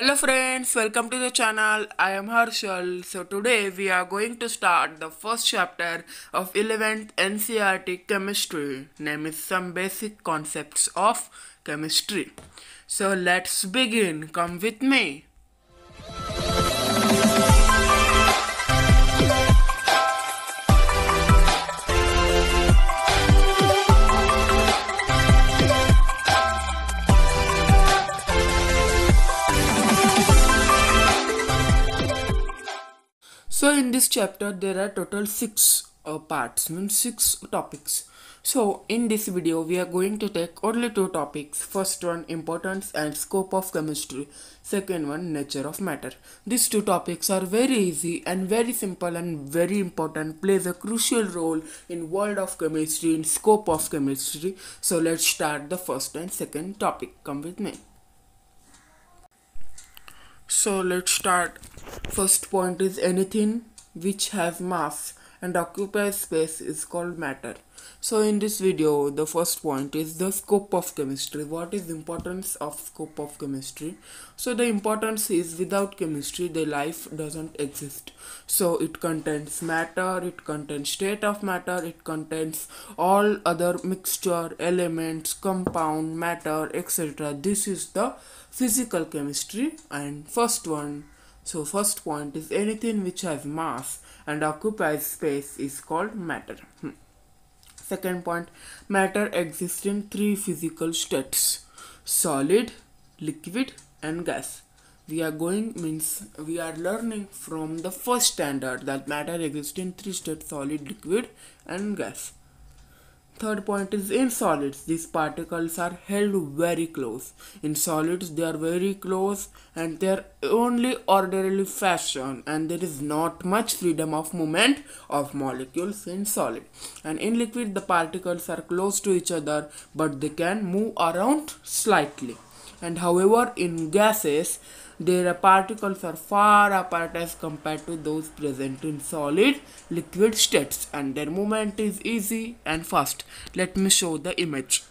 Hello friends, welcome to the channel. I am Harshal. So today we are going to start the first chapter of 11th NCERT chemistry. Name is some basic concepts of chemistry. So let's begin. Come with me. In this chapter there are total six uh, parts, means six topics. So in this video we are going to take only two topics. First one importance and scope of chemistry. Second one nature of matter. These two topics are very easy and very simple and very important. Plays a crucial role in world of chemistry, in scope of chemistry. So let's start the first and second topic. Come with me. So let's start. First point is anything which has mass and occupies space is called matter. So in this video the first point is the scope of chemistry. What is the importance of scope of chemistry? So the importance is without chemistry the life doesn't exist. So it contains matter, it contains state of matter, it contains all other mixture, elements, compound, matter, etc. This is the physical chemistry and first one so first point is anything which has mass and occupies space is called matter. Hmm. second point matter exists in three physical states solid liquid and gas. We are going means we are learning from the first standard that matter exists in three states solid liquid and gas Third point is in solids, these particles are held very close. In solids, they are very close and they are only orderly fashion and there is not much freedom of movement of molecules in solid. And in liquid, the particles are close to each other but they can move around slightly. And however, in gases, their particles are far apart as compared to those present in solid liquid states and their movement is easy and fast. Let me show the image.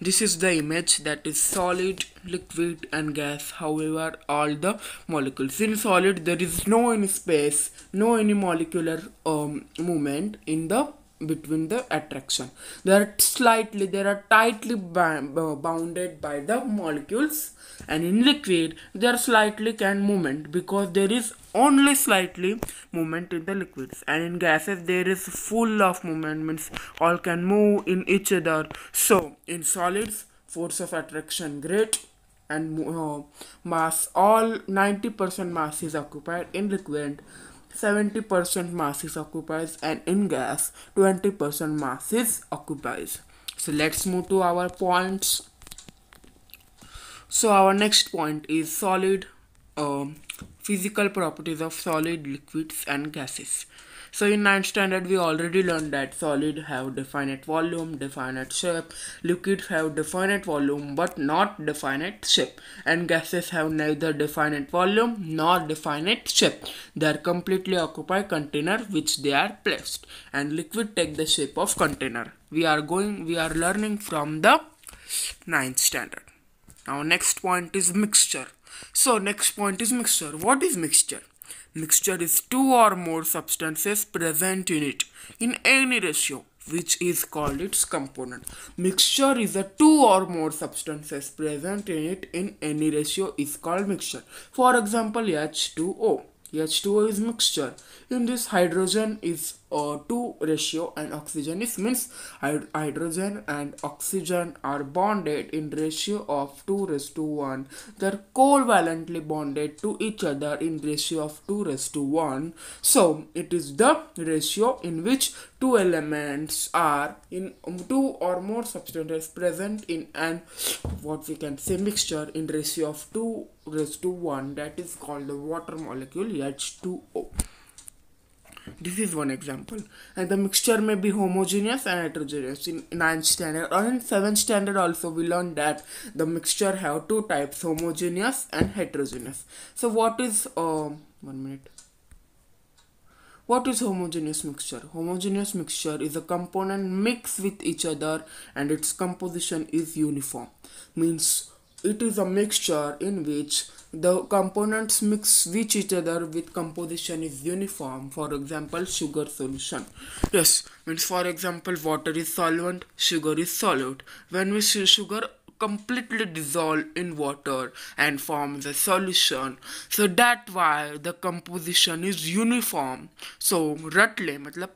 This is the image that is solid, liquid and gas. However, all the molecules in solid there is no any space, no any molecular um, movement in the between the attraction. They are slightly they are tightly bounded by the molecules and in liquid they are slightly can movement because there is only slightly movement in the liquids. And in gases there is full of movement means all can move in each other. So in solids force of attraction great and uh, mass all 90% mass is occupied in liquid 70% mass is occupies and in gas 20% mass is occupies. So let's move to our points. So our next point is solid um, physical properties of solid liquids and gases so in 9th standard we already learned that solid have definite volume, definite shape, liquids have definite volume but not definite shape and gases have neither definite volume nor definite shape. They are completely occupy container which they are placed and liquid take the shape of container. We are going we are learning from the 9th standard. Now next point is mixture. So next point is mixture. What is mixture? Mixture is two or more substances present in it in any ratio which is called its component. Mixture is a two or more substances present in it in any ratio is called mixture. For example, H2O. H2O is mixture. In this hydrogen is uh, 2 ratio and oxygen. Is means hydrogen and oxygen are bonded in ratio of 2 raised to 1 they're covalently bonded to each other in ratio of 2 raised to 1 so it is the ratio in which two elements are in two or more substances present in an what we can say mixture in ratio of 2 raised to 1 that is called the water molecule H2O this is one example. And the mixture may be homogeneous and heterogeneous. In 9th standard or in 7th standard also we learned that the mixture have two types, homogeneous and heterogeneous. So what is, uh, one minute. What is homogeneous mixture? Homogeneous mixture is a component mixed with each other and its composition is uniform. Means it is a mixture in which the components mix with each other with composition is uniform. For example sugar solution. Yes means for example water is solvent sugar is solute. When we see sugar completely dissolve in water and forms a solution so that why the composition is uniform. So ratle matlab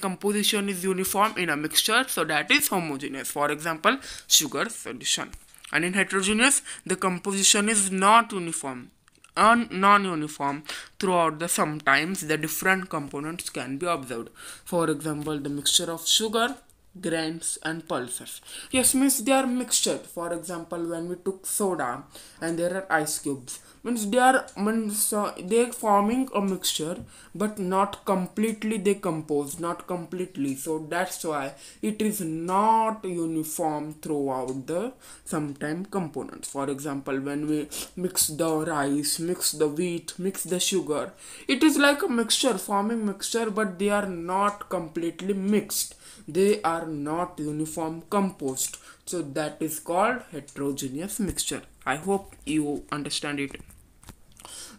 composition is uniform in a mixture so that is homogeneous. For example sugar solution and in heterogeneous the composition is not uniform and non-uniform throughout the sometimes the different components can be observed. For example the mixture of sugar grains and pulses. Yes means they are mixture for example when we took soda and there are ice cubes means they are means uh, they forming a mixture but not completely they compose not completely. So that's why it is not uniform throughout the sometime components. For example when we mix the rice mix the wheat mix the sugar it is like a mixture forming mixture but they are not completely mixed. They are not uniform composed. So that is called heterogeneous mixture. I hope you understand it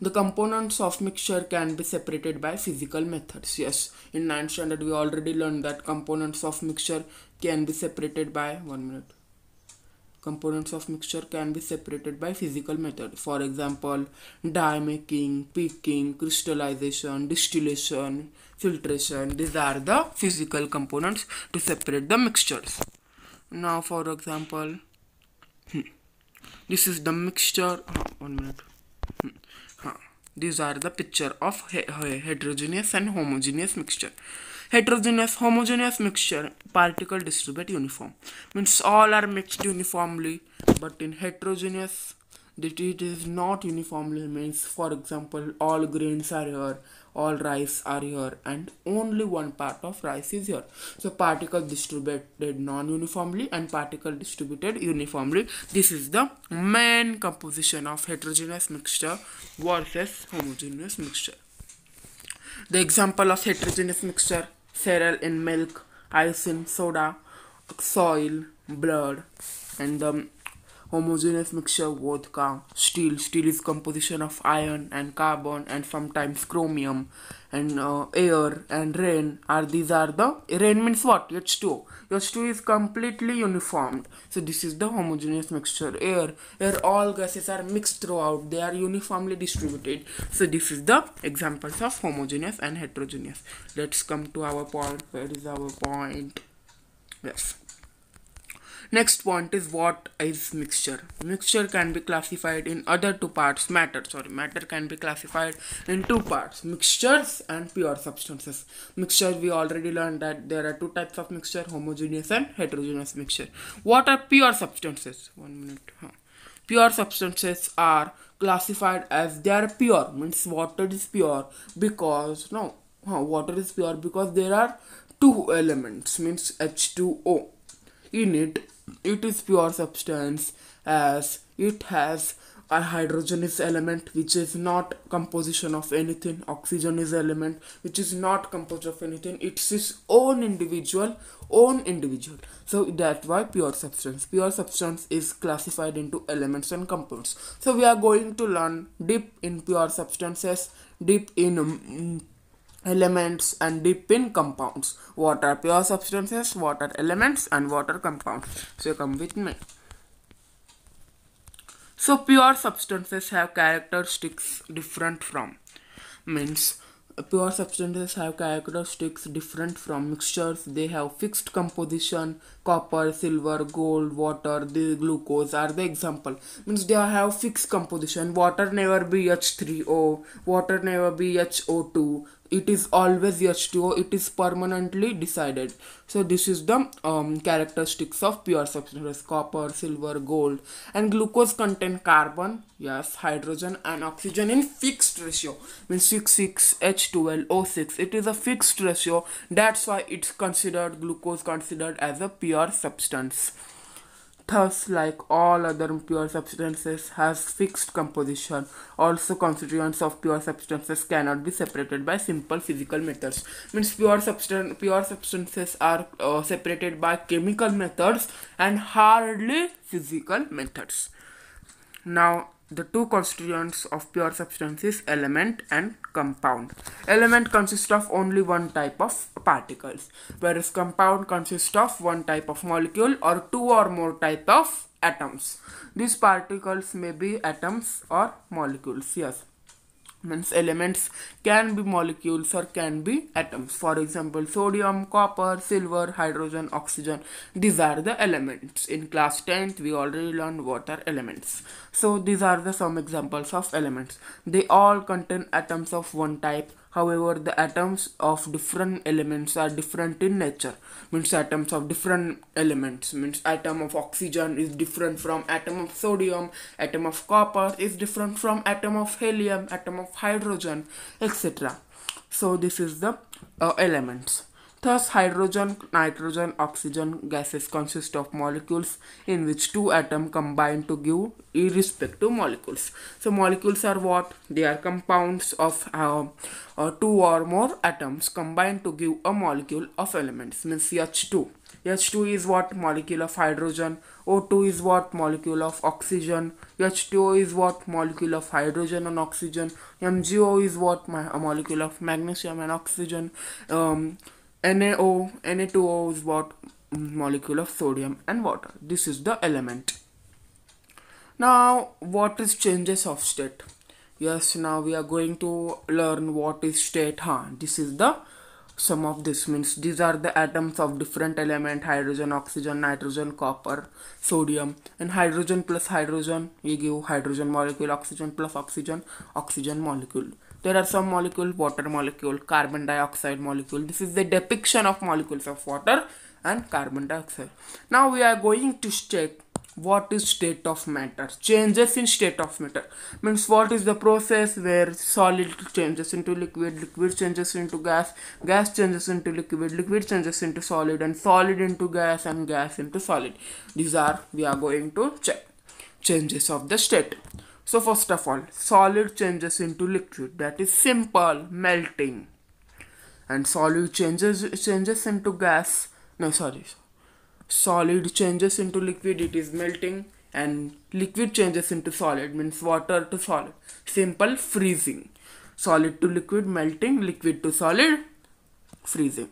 the components of mixture can be separated by physical methods yes. In 9th standard we already learned that components of mixture can be separated by one minute. Components of mixture can be separated by physical method. For example dye making picking crystallization distillation filtration. These are the physical components to separate the mixtures. Now for example hmm, this is the mixture. One minute हाँ these are the picture of heterogeneous and homogeneous mixture heterogeneous homogeneous mixture particle distribute uniform means all are mixed uniformly but in heterogeneous that it is not uniformly means for example all grains are here all rice are here and only one part of rice is here. So particle distributed non-uniformly and particle distributed uniformly. This is the main composition of heterogeneous mixture versus homogeneous mixture. The example of heterogeneous mixture cereal in milk ice in soda soil blood and the homogeneous mixture vodka, steel. Steel is composition of iron and carbon and sometimes chromium and uh, air and rain are these are the rain means what H2O. H2 is completely uniformed. So this is the homogeneous mixture. Air, air all gases are mixed throughout. They are uniformly distributed. So this is the examples of homogeneous and heterogeneous. Let's come to our point. Where is our point? Yes. Next point is what is mixture. Mixture can be classified in other two parts. Matter, sorry, matter can be classified in two parts. Mixtures and pure substances. Mixture, we already learned that there are two types of mixture, homogeneous and heterogeneous mixture. What are pure substances? One minute. Huh. Pure substances are classified as they are pure, means water is pure because, no, huh, water is pure because there are two elements, means H2O in it it is pure substance as it has a hydrogen is element which is not composition of anything. Oxygen is element which is not composed of anything. It's its own individual own individual. So that's why pure substance. Pure substance is classified into elements and compounds. So we are going to learn deep in pure substances deep in um, elements and deep in compounds. What are pure substances, what are elements? And what are compounds. So come with me. So pure substances have characteristics different from means pure substances have characteristics different from mixtures. They have fixed composition. Copper silver gold water the glucose are the example. Means they have fixed composition. Water never be h3o water never be ho2 it is always H2O it is permanently decided. So this is the um, characteristics of pure substances copper silver gold and glucose contain carbon yes hydrogen and oxygen in fixed ratio. Means 6 6 H12 O6 it is a fixed ratio. That's why it's considered glucose considered as a pure substance Thus, like all other pure substances, has fixed composition. Also, constituents of pure substances cannot be separated by simple physical methods. Means pure substance, pure substances are uh, separated by chemical methods and hardly physical methods. now the two constituents of pure substance is element and compound. Element consists of only one type of particles whereas compound consists of one type of molecule or two or more type of atoms. These particles may be atoms or molecules yes means elements can be molecules or can be atoms. For example sodium copper silver hydrogen oxygen. These are the elements. In class 10th we already learned what are elements. So these are the some examples of elements. They all contain atoms of one type however the atoms of different elements are different in nature. Means atoms of different elements. Means atom of oxygen is different from atom of sodium. Atom of copper is different from atom of helium atom of hydrogen etc so this is the uh, elements Thus, hydrogen, nitrogen, oxygen gases consist of molecules in which two atoms combine to give irrespective molecules. So, molecules are what? They are compounds of uh, uh, two or more atoms combined to give a molecule of elements, means H2. H2 is what? Molecule of hydrogen, O2 is what? Molecule of oxygen, H2O is what? Molecule of hydrogen and oxygen, MgO is what? A molecule of magnesium and oxygen, um, NaO, Na2O is what molecule of sodium and water. This is the element. Now, what is changes of state? Yes, now we are going to learn what is state. Huh? This is the sum of this means these are the atoms of different element hydrogen oxygen nitrogen copper sodium and hydrogen plus hydrogen we give hydrogen molecule oxygen plus oxygen oxygen molecule there are some molecule water molecule carbon dioxide molecule. This is the depiction of molecules of water and carbon dioxide. Now we are going to check what is state of matter. Changes in state of matter. Means what is the process where solid changes into liquid liquid changes into gas gas changes into liquid liquid changes into solid and solid into gas and gas into solid. These are we are going to check. Changes of the state so first of all, solid changes into liquid. That is simple melting. And solid changes changes into gas. No, sorry. Solid changes into liquid. It is melting. And liquid changes into solid means water to solid. Simple freezing. Solid to liquid melting. Liquid to solid freezing.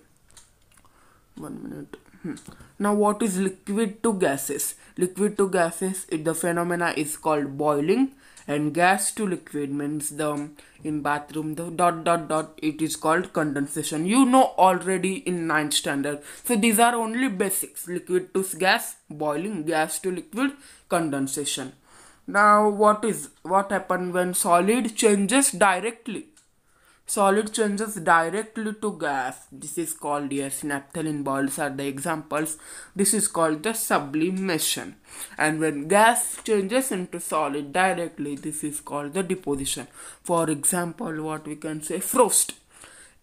One minute. Hmm. Now what is liquid to gases? Liquid to gases, the phenomena is called boiling and gas to liquid means the in bathroom the dot dot dot it is called condensation. You know already in ninth standard. So these are only basics. Liquid to gas boiling gas to liquid condensation. Now what is what happen when solid changes directly Solid changes directly to gas. This is called, yes, naphthalene balls are the examples. This is called the sublimation. And when gas changes into solid directly, this is called the deposition. For example, what we can say, frost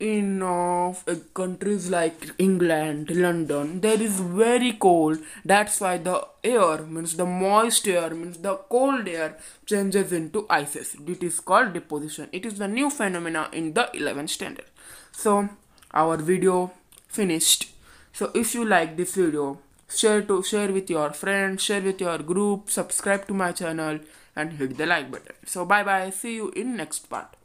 in uh, countries like England, London, there is very cold. That's why the air means the moist air means the cold air changes into ices. It is called deposition. It is the new phenomena in the 11th standard. So our video finished. So if you like this video, share to share with your friends, share with your group, subscribe to my channel and hit the like button. So bye bye. See you in next part.